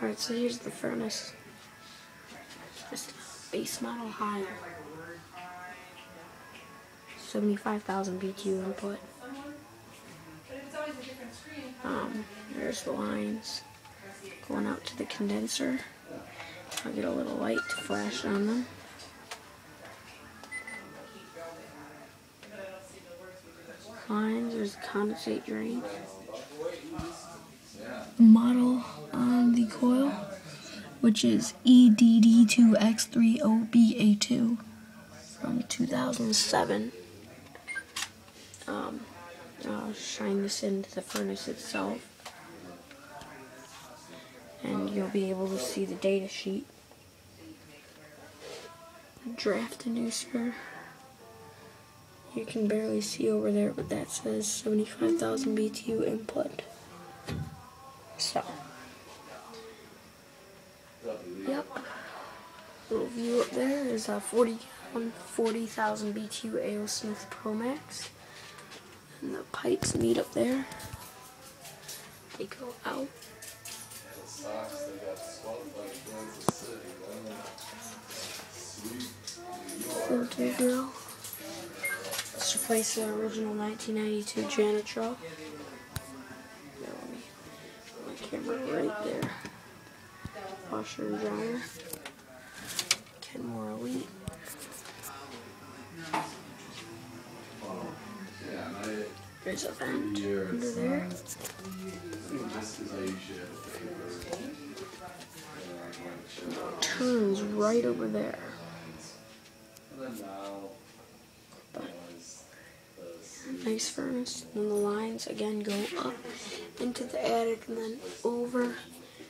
Alright, so here's the furnace. Just base model Heil. 75,000 BTU input. Um, there's the lines going out to the condenser. I'll get a little light to flash on them. Lines, there's a condensate drain. Model which is E EDD2X3OBA2 from 2007. Um, I'll shine this into the furnace itself and you'll be able to see the data sheet. Draft inducer. You can barely see over there, but that says 75,000 BTU input. So, yep. Little view up there is a 40 gallon, 40,000 BTU A.O. Smith Pro Max. And the pipes meet up there. They go out. Filter grill. Let's replace the original 1992 Janitrol. There, let me my camera right there. Washer and dryer. Kenmore Elite. There's a vent under there. Turns right over there. Nice furnace. Then the lines again go up into the attic and then over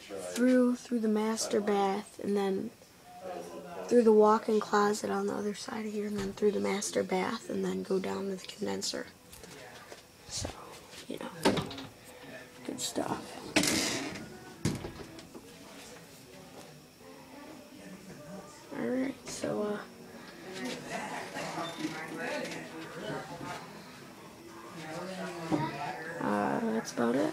through through the master bath and then through the walk-in closet on the other side of here and then through the master bath and then go down to the condenser. So, you know, good stuff. Alright, so, uh, uh, that's about it.